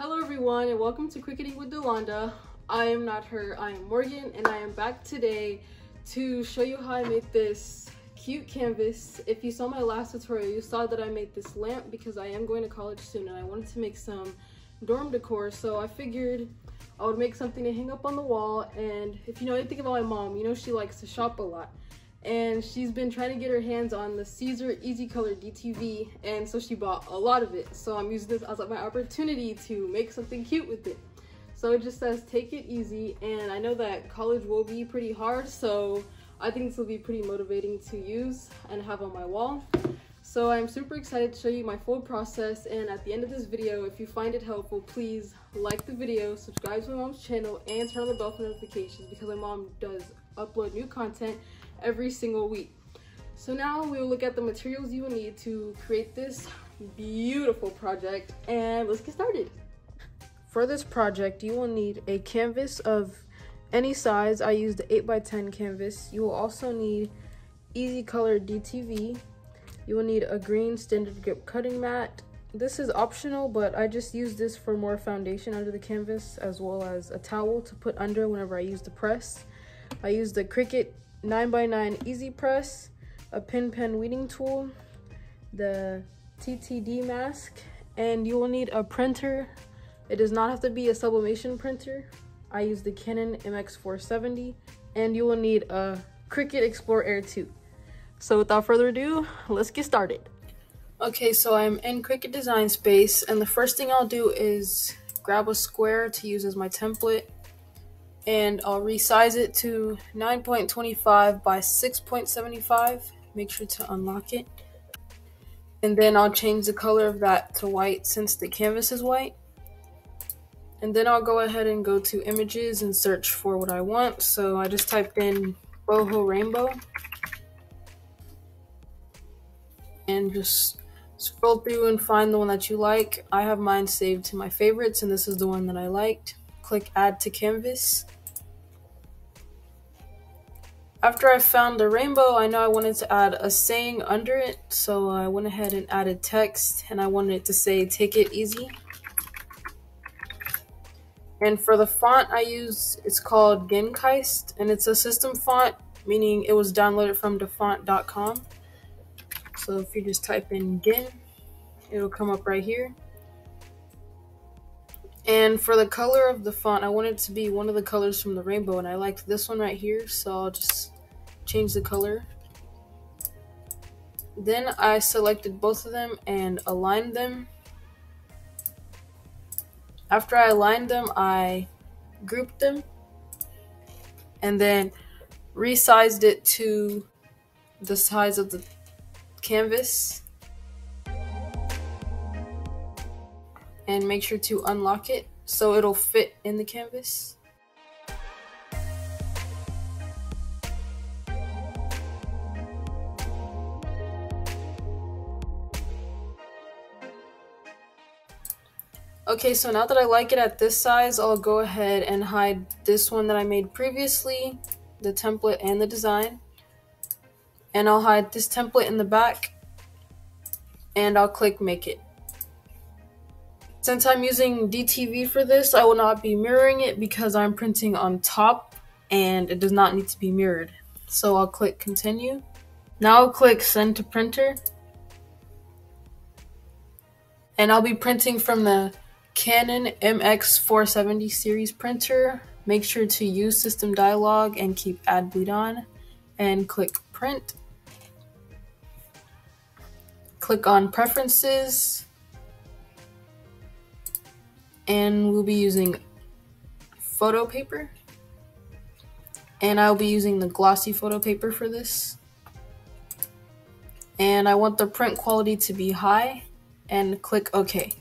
Hello everyone and welcome to Cricuting with Delonda. I am not her, I am Morgan and I am back today to show you how I made this cute canvas. If you saw my last tutorial, you saw that I made this lamp because I am going to college soon and I wanted to make some dorm decor. So I figured I would make something to hang up on the wall. And if you know anything about my mom, you know she likes to shop a lot. And she's been trying to get her hands on the Siser Easy Color DTV. And so she bought a lot of it. So I'm using this as like my opportunity to make something cute with it. So it just says take it easy. And I know that college will be pretty hard. So I think this will be pretty motivating to use and have on my wall. So I'm super excited to show you my full process and at the end of this video, if you find it helpful, please like the video, subscribe to my mom's channel, and turn on the bell for notifications because my mom does upload new content every single week. So now we will look at the materials you will need to create this beautiful project and let's get started. For this project, you will need a canvas of any size. I used the 8x10 canvas. You will also need Easy Color DTV. You will need a green standard grip cutting mat. This is optional, but I just use this for more foundation under the canvas as well as a towel to put under whenever I use the press. I use the Cricut 9x9 Easy Press, a pin pen weeding tool, the TTD mask, and you will need a printer. It does not have to be a sublimation printer. I use the Canon MX470 and you will need a Cricut Explore Air 2. So without further ado, let's get started. Okay, so I'm in Cricut Design Space and the first thing I'll do is grab a square to use as my template and I'll resize it to 9.25 by 6.75. Make sure to unlock it. And then I'll change the color of that to white since the canvas is white. And then I'll go ahead and go to images and search for what I want. So I just typed in boho rainbow. And just scroll through and find the one that you like. I have mine saved to my favorites and this is the one that I liked. Click add to canvas. After I found the rainbow, I know I wanted to add a saying under it. So I went ahead and added text and I wanted it to say take it easy. And for the font I use, it's called Genkeist, and it's a system font, meaning it was downloaded from dafont.com. So if you just type in Gen, it'll come up right here. And for the color of the font, I want it to be one of the colors from the rainbow, and I liked this one right here, so I'll just change the color. Then I selected both of them and aligned them after I aligned them, I grouped them and then resized it to the size of the canvas and make sure to unlock it so it'll fit in the canvas. Okay, so now that I like it at this size, I'll go ahead and hide this one that I made previously, the template and the design. And I'll hide this template in the back, and I'll click make it. Since I'm using DTV for this, I will not be mirroring it because I'm printing on top and it does not need to be mirrored. So I'll click continue. Now I'll click send to printer. And I'll be printing from the Canon MX470 series printer. Make sure to use system dialog and keep add bleed on and click print. Click on preferences and we'll be using photo paper and I'll be using the glossy photo paper for this. And I want the print quality to be high and click OK.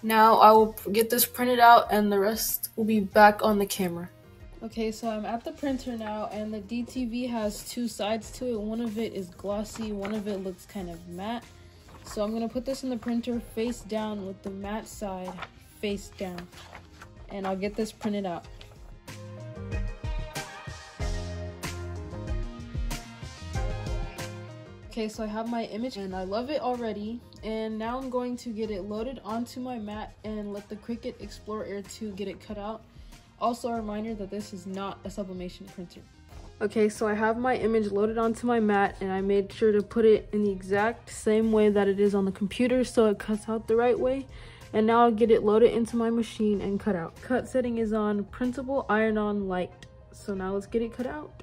Now I will get this printed out and the rest will be back on the camera. Okay, so I'm at the printer now and the DTV has two sides to it. One of it is glossy, one of it looks kind of matte. So I'm gonna put this in the printer face down with the matte side face down. And I'll get this printed out. Okay, so I have my image and I love it already. And now I'm going to get it loaded onto my mat and let the Cricut Explore Air 2 get it cut out. Also a reminder that this is not a sublimation printer. Okay, so I have my image loaded onto my mat and I made sure to put it in the exact same way that it is on the computer so it cuts out the right way. And now I'll get it loaded into my machine and cut out. Cut setting is on printable iron-on light. So now let's get it cut out.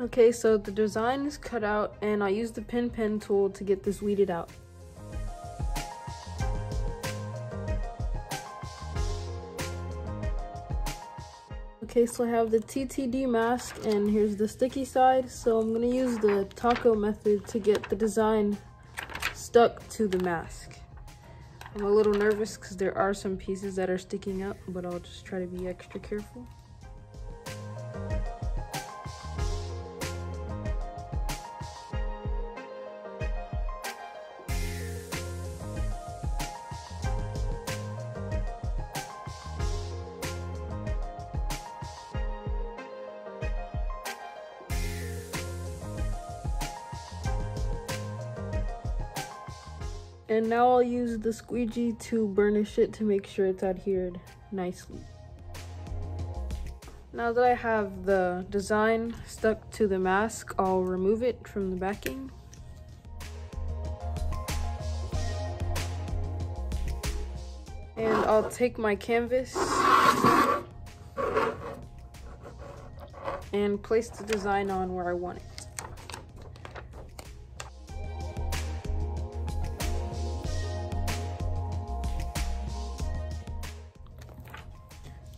Okay, so the design is cut out and I used the pin pen tool to get this weeded out. Okay, so I have the TTD mask and here's the sticky side. So I'm gonna use the taco method to get the design stuck to the mask. I'm a little nervous because there are some pieces that are sticking up, but I'll just try to be extra careful. And now I'll use the squeegee to burnish it to make sure it's adhered nicely. Now that I have the design stuck to the mask, I'll remove it from the backing. And I'll take my canvas and place the design on where I want it.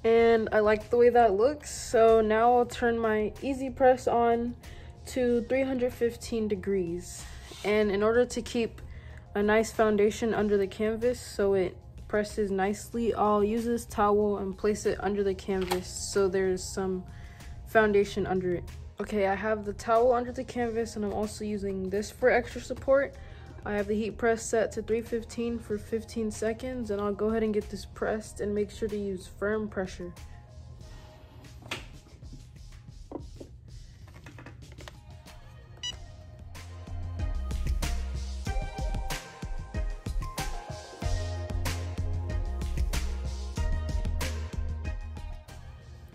And I like the way that looks. So now I'll turn my easy press on to 315 degrees. And in order to keep a nice foundation under the canvas so it presses nicely, I'll use this towel and place it under the canvas so there's some foundation under it. Okay, I have the towel under the canvas and I'm also using this for extra support. I have the heat press set to 315 for 15 seconds and I'll go ahead and get this pressed and make sure to use firm pressure.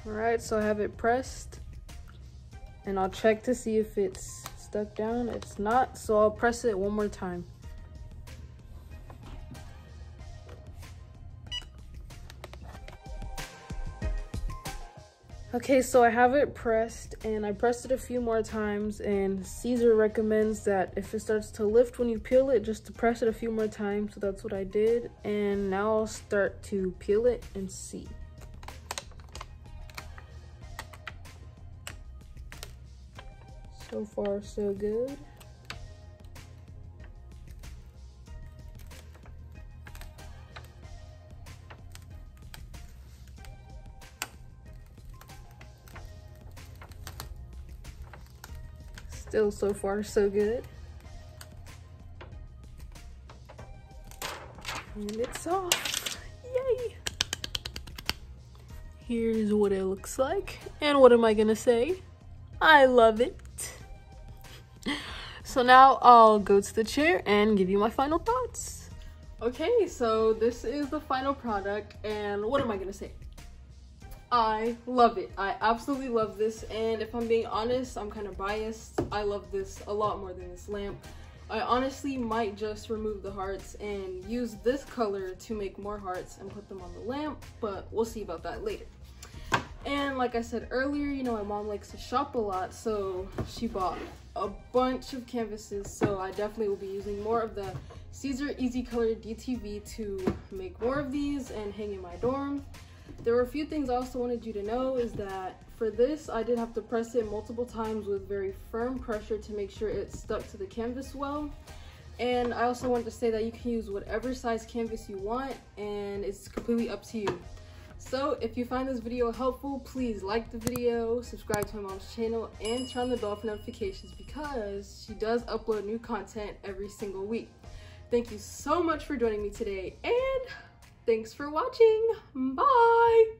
Alright, so I have it pressed and I'll check to see if it's stuck down. It's not, so I'll press it one more time. Okay, so I have it pressed and I pressed it a few more times and Siser recommends that if it starts to lift when you peel it, just to press it a few more times. So that's what I did. And now I'll start to peel it and see. So far, so good. Still so far, so good. And it's off. Yay! Here's what it looks like. And what am I gonna say? I love it. So now I'll go to the chair and give you my final thoughts. Okay, so this is the final product and what am I gonna say? I love it. I absolutely love this and if I'm being honest, I'm kind of biased. I love this a lot more than this lamp. I honestly might just remove the hearts and use this color to make more hearts and put them on the lamp, but we'll see about that later. And like I said earlier, you know, my mom likes to shop a lot, so she bought a bunch of canvases. So I definitely will be using more of the Siser Easy Color DTV to make more of these and hang in my dorm. There were a few things I also wanted you to know is that for this, I did have to press it multiple times with very firm pressure to make sure it stuck to the canvas well. And I also wanted to say that you can use whatever size canvas you want and it's completely up to you. So if you find this video helpful, please like the video, subscribe to my mom's channel, and turn on the bell for notifications because she does upload new content every single week. Thank you so much for joining me today, and thanks for watching. Bye!